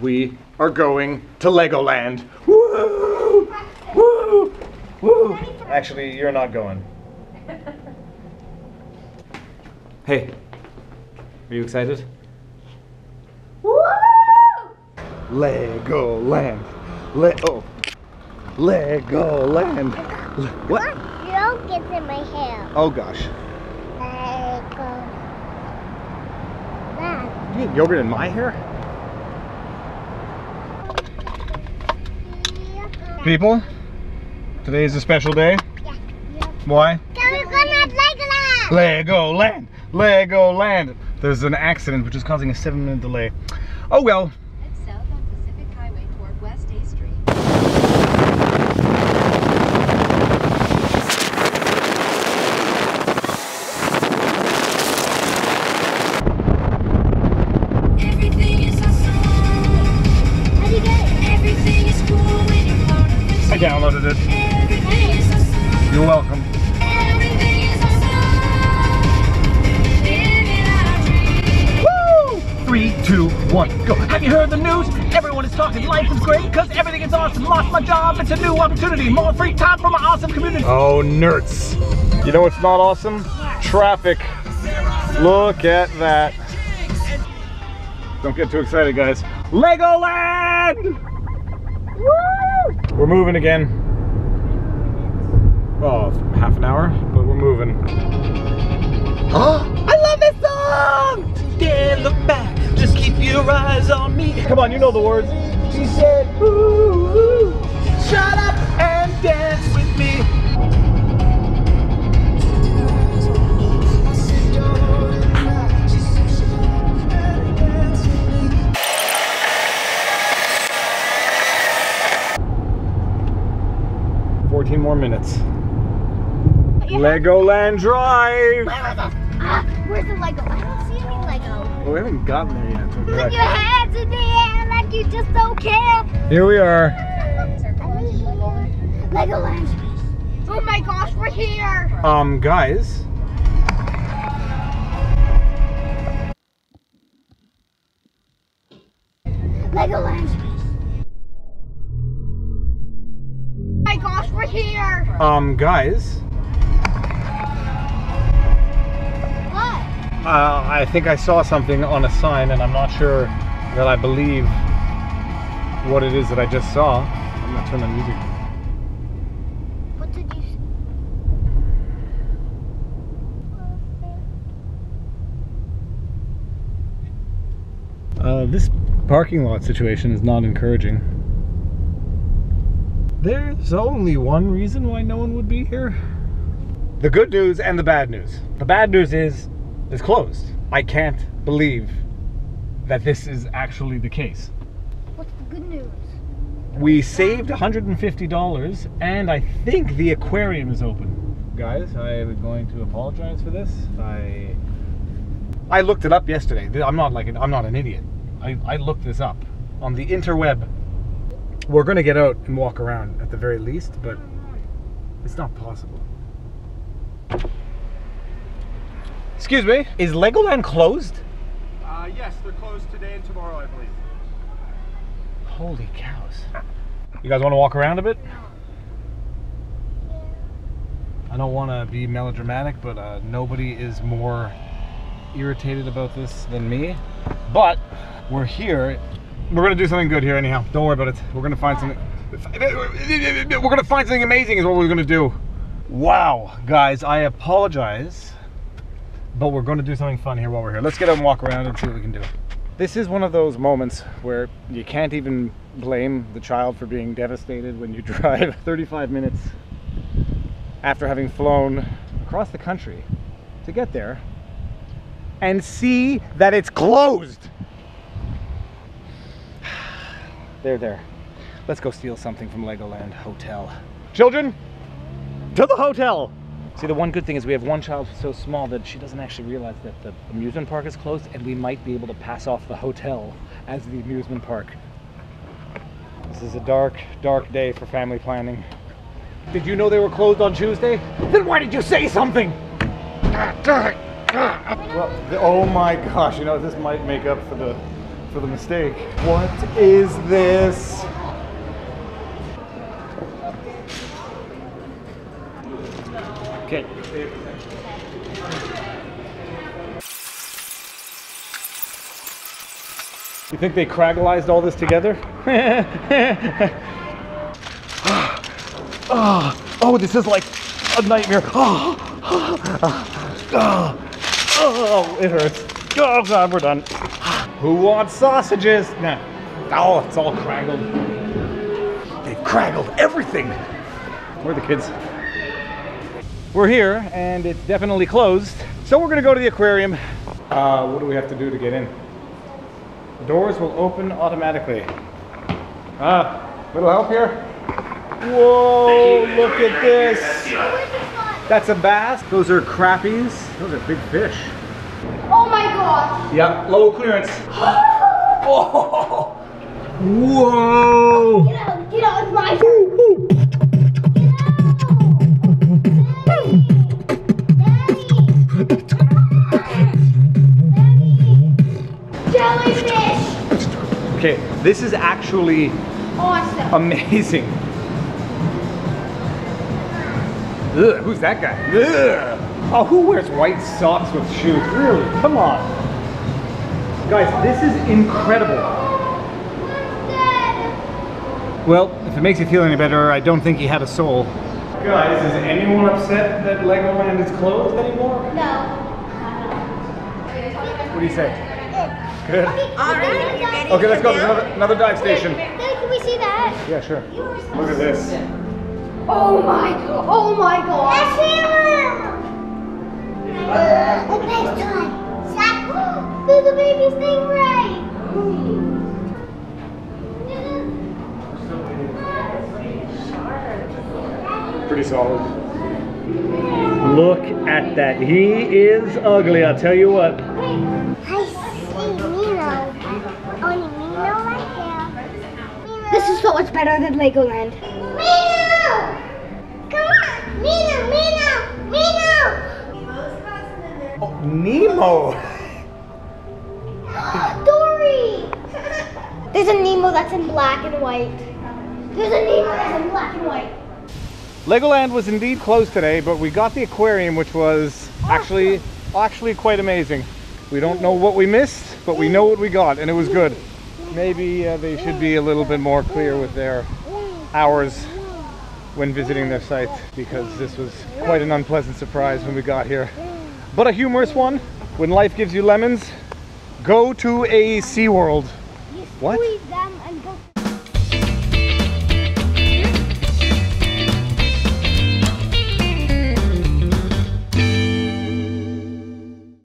we are going to Legoland. Woo! Woo! Woo! Actually, you're not going. Hey, are you excited? Woo! Legoland. Le- oh. Legoland. Le- what? Don't get in my hair. Oh gosh. Lego. That. You need yogurt in my hair? People, today is a special day. Why? Can we go to Legoland? Legoland! Legoland! There's an accident which is causing a seven minute delay. Oh well. Head south on Pacific Highway toward West A Street. Everything is awesome. How do you get it? Everything is cool I downloaded it. Everything is awesome. You're welcome. Everything is awesome. Living our dreams. Woo! Three, two, one, go. Have you heard the news? Everyone is talking life is great because everything is awesome. Lost my job, it's a new opportunity. More free time for my awesome community. Oh, nerds. You know what's not awesome? Traffic. Look at that. Don't get too excited, guys. Legoland! We're moving again. Oh, half an hour, but we're moving. I love this song! Today look back, just keep your eyes on me. Come on, you know the words. She said, ooh, 14 more minutes. Legoland Drive! Where the, where's the Lego? I don't see any Lego. We haven't gotten there yet. Your hands in the air like you just don't care. Here we are. Legoland. Oh my gosh, we're here. Um, guys. Legoland. Gosh, we're here. Um, guys. What? Uh, I think I saw something on a sign, and I'm not sure that I believe what it is that I just saw. I'm gonna turn the music. What did you see? Uh, this parking lot situation is not encouraging. There's only one reason why no one would be here. The good news and the bad news. The bad news is it's closed. I can't believe that this is actually the case. What's the good news? We saved $150 and I think the aquarium is open. Guys, I am going to apologize for this. I I looked it up yesterday. I'm not like an, I'm not an idiot. I, I looked this up on the interweb. We're going to get out and walk around at the very least, but it's not possible. Excuse me, is Legoland closed? Uh, yes, they're closed today and tomorrow, I believe. Holy cows. You guys want to walk around a bit? I don't want to be melodramatic, but uh, nobody is more irritated about this than me. But we're here. We're to do something good here, anyhow. Don't worry about it. We're to find something. We're to find something amazing, is what we're to do. Wow, guys, I apologize. But we're to do something fun here while we're here. Let's get up and walk around and see what we can do. This is one of those moments where you can't even blame the child for being devastated when you drive 35 minutes after having flown across the country to get there and see that it's closed. There, there. Let's go steal something from Legoland Hotel. Children, to the hotel. See, the one good thing is we have one child so small that she doesn't actually realize that the amusement park is closed, and we might be able to pass off the hotel as the amusement park. This is a dark, dark day for family planning. Did you know they were closed on Tuesday? Then why did you say something? Well, oh my gosh, you know, this might make up for the for the mistake. What is this? Okay. You think they craggleized all this together? oh, oh, this is like a nightmare. Oh, oh, it hurts. Oh God, we're done. Who wants sausages? Nah. Oh, it's all craggled. They've craggled everything. Where are the kids? We're here and it's definitely closed. So we're gonna go to the aquarium. Uh, what do we have to do to get in? The doors will open automatically. Ah, little help here? Whoa, look at this. That's a bass. Those are crappies. Those are big fish. Oh my gosh. Yep, low clearance. Oh. Whoa. Get out, get out, it's my turn. Jellyfish! Okay, this is actually Awesome. amazing. Ugh, who's that guy? Ugh. Oh, who wears white socks with shoes? Really? Come on. Guys, this is incredible. Well, if it makes you feel any better, I don't think he had a soul. Guys, is anyone upset that Legoland is closed anymore? No. What do you say? Good. Alright. Okay, let's go. There's another, another dive station. Can we see that? Yeah, sure. Look at this. Oh my, god. oh my god. That's next time. Oh, There's a baby stingray. Pretty solid. Look at that. He is ugly, I'll tell you what. I see Nino. Only Nino right here. This is so much better than Legoland. Nino! Come on! Nino! Nino! Nino! Oh, Nemo. Dory! There's a Nemo that's in black and white. There's a Nemo that's in black and white. Legoland was indeed closed today, but we got the aquarium, which was actually actually quite amazing. We don't know what we missed, but we know what we got, and it was good. Maybe uh, they should be a little bit more clear with their hours when visiting their site, because this was quite an unpleasant surprise when we got here. But a humorous one. When life gives you lemons, go to a SeaWorld. What?